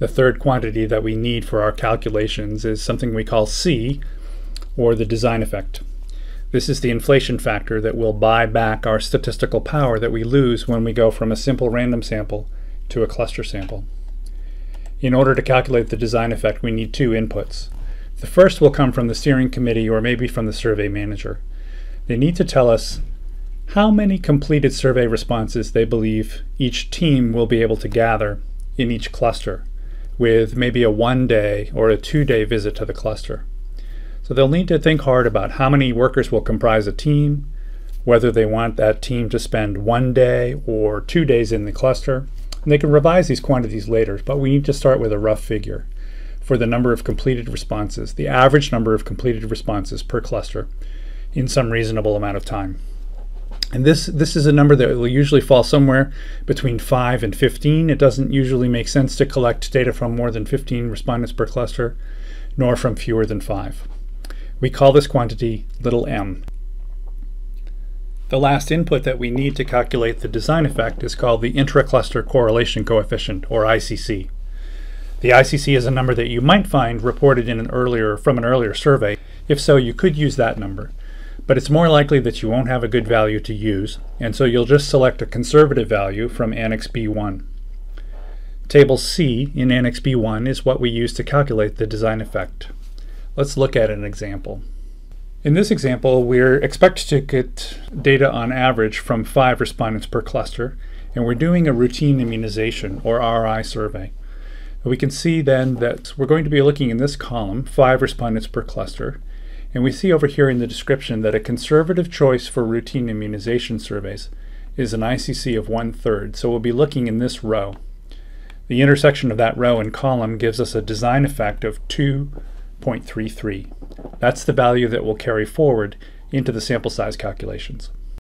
The third quantity that we need for our calculations is something we call C, or the design effect. This is the inflation factor that will buy back our statistical power that we lose when we go from a simple random sample to a cluster sample. In order to calculate the design effect, we need two inputs. The first will come from the steering committee or maybe from the survey manager. They need to tell us how many completed survey responses they believe each team will be able to gather in each cluster with maybe a one day or a two day visit to the cluster. So they'll need to think hard about how many workers will comprise a team, whether they want that team to spend one day or two days in the cluster. And they can revise these quantities later, but we need to start with a rough figure for the number of completed responses, the average number of completed responses per cluster in some reasonable amount of time. And this, this is a number that will usually fall somewhere between 5 and 15. It doesn't usually make sense to collect data from more than 15 respondents per cluster, nor from fewer than 5. We call this quantity little m. The last input that we need to calculate the design effect is called the intra-cluster correlation coefficient, or ICC. The ICC is a number that you might find reported in an earlier from an earlier survey. If so, you could use that number. But it's more likely that you won't have a good value to use, and so you'll just select a conservative value from Annex B1. Table C in Annex B1 is what we use to calculate the design effect. Let's look at an example. In this example, we're expected to get data on average from five respondents per cluster, and we're doing a routine immunization, or RI survey. We can see then that we're going to be looking in this column, five respondents per cluster, and we see over here in the description that a conservative choice for routine immunization surveys is an ICC of one-third, so we'll be looking in this row. The intersection of that row and column gives us a design effect of 2.33. That's the value that we'll carry forward into the sample size calculations.